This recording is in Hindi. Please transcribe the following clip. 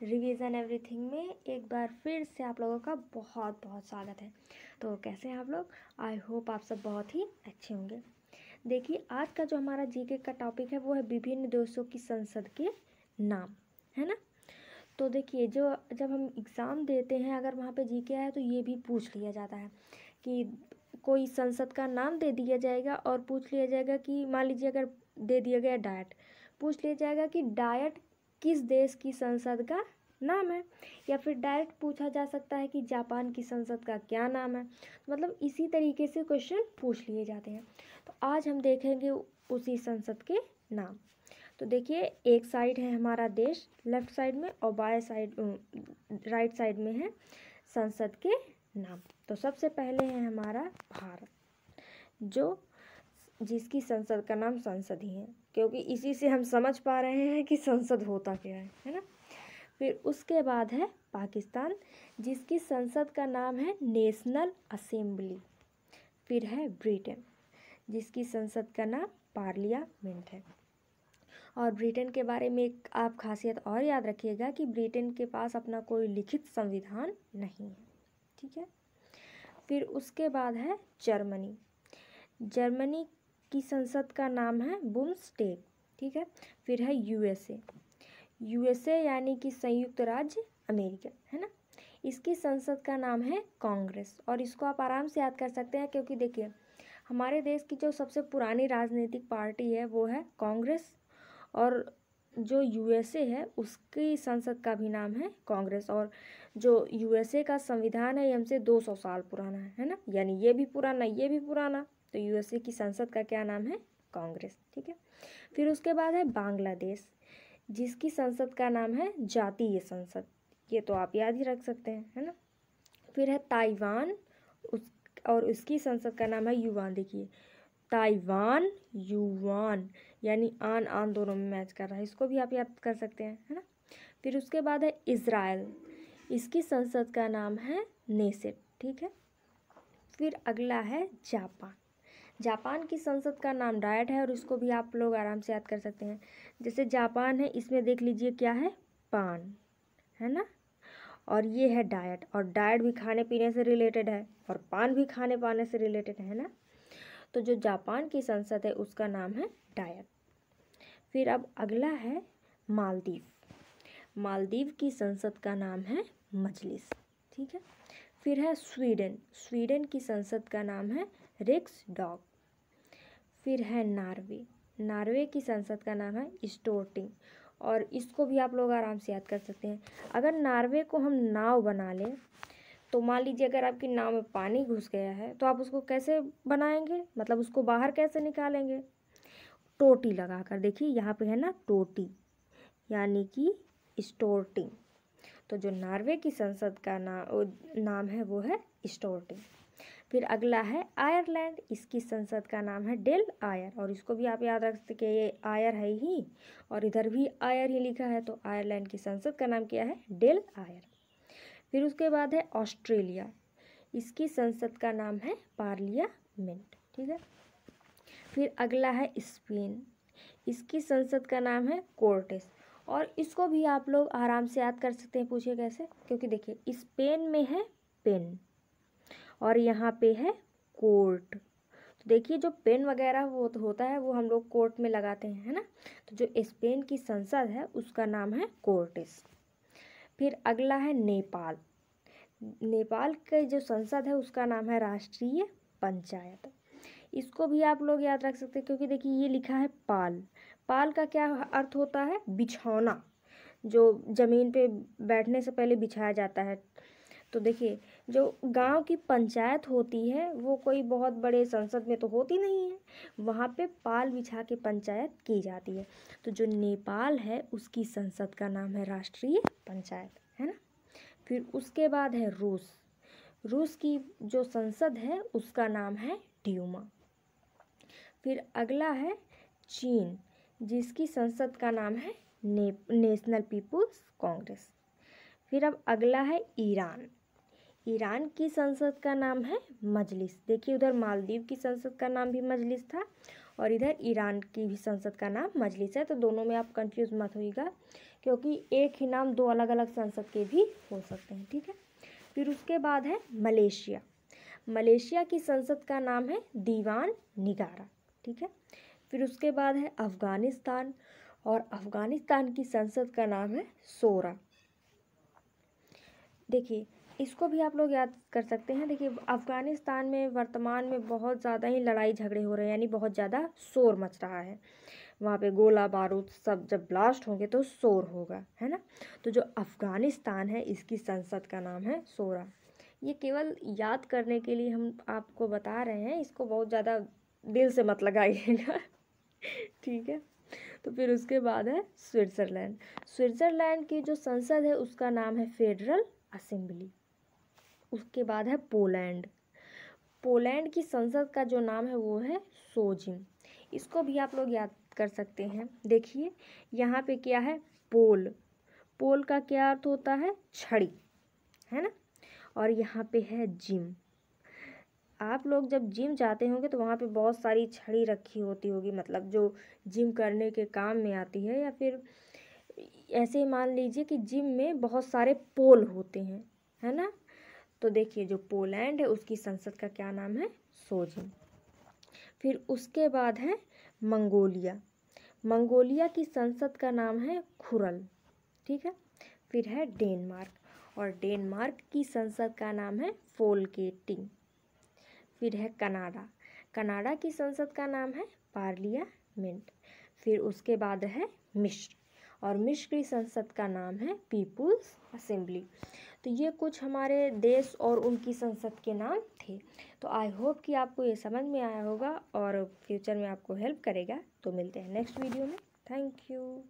रिवीजन एवरीथिंग में एक बार फिर से आप लोगों का बहुत बहुत स्वागत है। तो कैसे हैं आप लोग? आई होप आप सब बहुत ही अच्छे होंगे। देखिए, आज का जो हमारा जीके का टॉपिक है, वो है विभिन्न देशों की संसद के नाम, है ना? तो देखिए, जो जब हम एग्ज़ाम देते हैं, अगर वहाँ पे जीके आया तो ये भी पूछ लिया जाता है कि कोई संसद का नाम दे दिया जाएगा और पूछ लिया जाएगा कि, मान लीजिए अगर दे दिया गया डायट पूछ लिया जाएगा कि डायट किस देश की संसद का नाम है? या फिर डायरेक्ट पूछा जा सकता है कि जापान की संसद का क्या नाम है? मतलब इसी तरीके से क्वेश्चन पूछ लिए जाते हैं। तो आज हम देखेंगे उसी संसद के नाम। तो देखिए, एक साइड है हमारा देश लेफ़्ट साइड में और बाएँ साइड राइट साइड में है संसद के नाम। तो सबसे पहले है हमारा भारत, जो जिसकी संसद का नाम संसद ही है, क्योंकि इसी से हम समझ पा रहे हैं कि संसद होता क्या है है ना? फिर उसके बाद है पाकिस्तान, जिसकी संसद का नाम है नेशनल असेंबली। फिर है ब्रिटेन, जिसकी संसद का नाम पार्लियामेंट है। और ब्रिटेन के बारे में एक आप खासियत और याद रखिएगा कि ब्रिटेन के पास अपना कोई लिखित संविधान नहीं है, ठीक है? फिर उसके बाद है जर्मनी जर्मनी की संसद का नाम है बुमस्टेक ठीक है? फिर है यूएसए। यूएसए यानी कि संयुक्त राज्य अमेरिका, है ना? इसकी संसद का नाम है कांग्रेस। और इसको आप आराम से याद कर सकते हैं क्योंकि देखिए, हमारे देश की जो सबसे पुरानी राजनीतिक पार्टी है वो है कांग्रेस। और जो यूएसए है, उसकी संसद का भी नाम है कांग्रेस। और जो यूएसए का संविधान है, ये हमसे 200 साल पुराना है है ना? यानी ये भी पुराना, ये भी पुराना। तो यूएसए की संसद का क्या नाम है? कांग्रेस, ठीक है? फिर उसके बाद है बांग्लादेश, जिसकी संसद का नाम है जातीय संसद। ये तो आप याद ही रख सकते हैं, है ना? फिर है ताइवान, उस, और उसकी संसद का नाम है युवान। देखिए, ताइवान युवान, यानी आन आन दोनों में मैच कर रहा है। इसको भी आप याद कर सकते हैं, है ना? फिर उसके बाद है इसराइल, इसकी संसद का नाम है नेसेट, ठीक है? फिर अगला है जापान। जापान की संसद का नाम डायट है और इसको भी आप लोग आराम से याद कर सकते हैं। जैसे जापान है, इसमें देख लीजिए क्या है? पान, है ना? और ये है डाइट और डाइट भी खाने पीने से रिलेटेड है, और पान भी खाने पाने से रिलेटेड है ना? तो जो जापान की संसद है, उसका नाम है डायट। फिर अब अगला है मालदीव। मालदीव की संसद का नाम है मजलिस, ठीक है? फिर है स्वीडन। स्वीडन की संसद का नाम है रिक्स डॉग। फिर है नार्वे। नार्वे की संसद का नाम है स्टोर्टिंग। और इसको भी आप लोग आराम से याद कर सकते हैं। अगर नार्वे को हम नाव बना लें तो मान लीजिए अगर आपकी नाव में पानी घुस गया है तो आप उसको कैसे बनाएँगे? मतलब उसको बाहर कैसे निकालेंगे? टोटी लगा कर देखिए यहाँ पे है ना टोटी यानी कि स्टोर्टिंग। तो जो नार्वे की संसद का ना, नाम है वो है स्टोर्टिंग। फिर अगला है आयरलैंड, इसकी संसद का नाम है डेल आयर, और इसको भी आप याद रख सकते ये आयर है ही, और इधर भी आयर ही लिखा है तो आयरलैंड की संसद का नाम क्या है? Dale Ayer. फिर उसके बाद है ऑस्ट्रेलिया, इसकी संसद का नाम है पार्लियामेंट, ठीक है? फिर अगला है स्पेन, इसकी संसद का नाम है कोर्टेस, और इसको भी आप लोग आराम से याद कर सकते हैं, पूछिए कैसे? क्योंकि देखिए, स्पेन में है पेन। और यहाँ पे है कोर्ट तो देखिए जो पेन वगैरह वो तो होता है, वो हम लोग कोर्ट में लगाते हैं, है ना? तो जो स्पेन की संसद है, उसका नाम है कोर्टिस। फिर अगला है नेपाल। नेपाल के जो संसद है, उसका नाम है राष्ट्रीय पंचायत। इसको भी आप लोग याद रख सकते हैं, क्योंकि देखिए ये लिखा है पाल। पाल का क्या अर्थ होता है? बिछौना। जो ज़मीन पे बैठने से पहले बिछाया जाता है। तो देखिए जो गाँव की पंचायत होती है वो कोई बहुत बड़े संसद में तो होती नहीं है। वहाँ पे पाल बिछा के पंचायत की जाती है। तो जो नेपाल है उसकी संसद का नाम है राष्ट्रीय पंचायत है ना? फिर उसके बाद है रूस। रूस की जो संसद है उसका नाम है ड्यूमा। फिर अगला है चीन जिसकी संसद का नाम है ने, नेशनल पीपुल्स कांग्रेस। फिर अब अगला है ईरान। ईरान की संसद का नाम है मजलिस। देखिए उधर मालदीव की संसद का नाम भी मजलिस था और इधर ईरान की भी संसद का नाम मजलिस है। तो दोनों में आप कंफ्यूज मत होइएगा, क्योंकि एक ही नाम दो अलग अलग संसद के भी हो सकते हैं, ठीक है? फिर उसके बाद है मलेशिया। मलेशिया की संसद का नाम है दीवान निगारा, ठीक है? फिर उसके बाद है अफ़गानिस्तान और अफ़गानिस्तान की संसद का नाम है सोरा। देखिए इसको भी आप लोग याद कर सकते हैं। देखिए, अफ़गानिस्तान में वर्तमान में बहुत ज़्यादा ही लड़ाई झगड़े हो रहे हैं, यानी बहुत ज़्यादा शोर मच रहा है। वहाँ पे गोला बारूद सब जब ब्लास्ट होंगे तो शोर होगा, है ना? तो जो अफ़गानिस्तान है, इसकी संसद का नाम है सोरा। ये केवल याद करने के लिए हम आपको बता रहे हैं, इसको बहुत ज़्यादा दिल से मत लगाइएगा, ठीक है? तो फिर उसके बाद है स्विट्ज़रलैंड। स्विट्ज़रलैंड की जो संसद है, उसका नाम है फेडरल असेंबली। उसके बाद है पोलैंड। पोलैंड की संसद का जो नाम है वो है सोजिम। इसको भी आप लोग याद कर सकते हैं। देखिए, यहाँ पे क्या है? पोल। पोल का क्या अर्थ होता है? छड़ी, है ना? और यहाँ पे है जिम। आप लोग जब जिम जाते होंगे तो वहाँ पे बहुत सारी छड़ी रखी होती होगी मतलब जो जिम करने के काम में आती है या फिर ऐसे मान लीजिए कि जिम में बहुत सारे पोल होते हैं, है ना? तो देखिए जो पोलैंड है, उसकी संसद का क्या नाम है? सोजिम फिर उसके बाद है मंगोलिया। मंगोलिया की संसद का नाम है खुरल, ठीक है? फिर है डेनमार्क, और डेनमार्क की संसद का नाम है फोलकेटिंग। फिर है कनाडा। कनाडा की संसद का नाम है पार्लियामेंट। फिर उसके बाद है मिश्र और मिश्री संसद का नाम है पीपुल्स असेंबली। तो ये कुछ हमारे देश और उनकी संसद के नाम थे। तो आई होप कि आपको ये समझ में आया होगा और फ्यूचर में आपको हेल्प करेगा। तो मिलते हैं नेक्स्ट वीडियो में। Thank you.